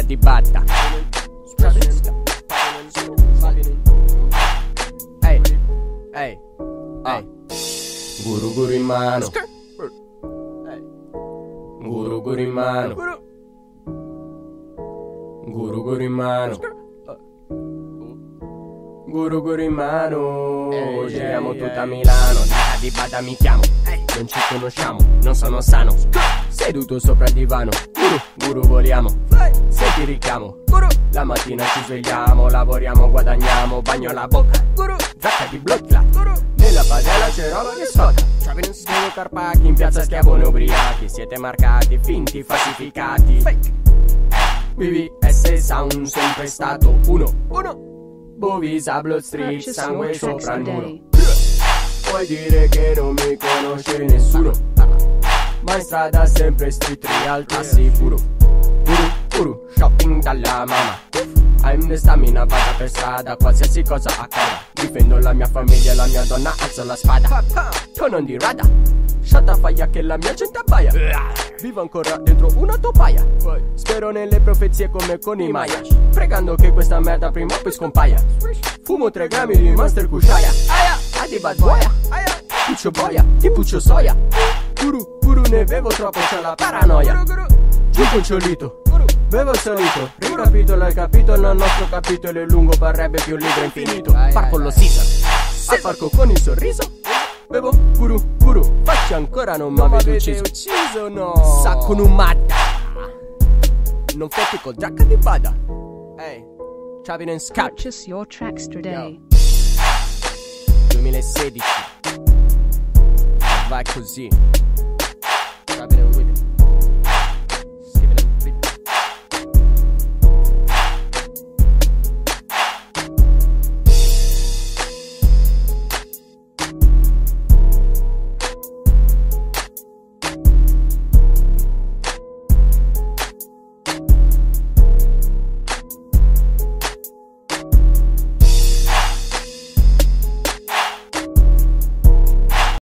di batta. Ehi, ehi, ehi. Guru guru in mano. Guru guru in mano. Guru. Guru in mano Guru guru in mano. Giriamo tutta Milano. Data di bada mi chiamo. Non ci conosciamo, non sono sano. Seduto sopra il divano. Guru, guru voliamo. Se ti richiamo La mattina ci svegliamo Lavoriamo, guadagniamo Bagno la bocca. Guru, zacca di blood clot Nella padella c'è roba che scotta Solo carpacchi in piazza schiavone ubriachi. Siete marcati, finti, falsificati. Fake. BBS Sound sempre stato uno. Uno Bovisa, Blood Street, Purchase sangue sopra il muro. Puoi dire che non mi conosce nessuno. Ma in strada sempre street real al sicuro. Guru, guru, shopping dalla mamma. I'm the stamina, vada per strada Qualsiasi cosa accada. Difendo la mia famiglia e la mia donna Alzo la spada. Tu non di rada Shata faglia che la mia gente abbaia Vivo ancora dentro una topaia. Spero nelle profezie come con i Maya. Pregando che questa merda prima o poi scompaia. Fumo 3 grammi di Master Kushaya Aia, adi bad boia Puccio boia, ti puccio soia. Guru, guru ne bevo troppo, c'è la paranoia. Giù ciolito Bevo salito, ricapitola il capitolo, il nostro capitolo è lungo, parrebbe più un libro infinito. Par con lo Caesar, al parco con il sorriso. Bevo, guru, guru, faccia ancora non mi avete ucciso. no. Sa con un matta. Non fetti col giacca di bada. Ehi, Chavin and Scat, Purchase your tracks today. 2016. Vai così.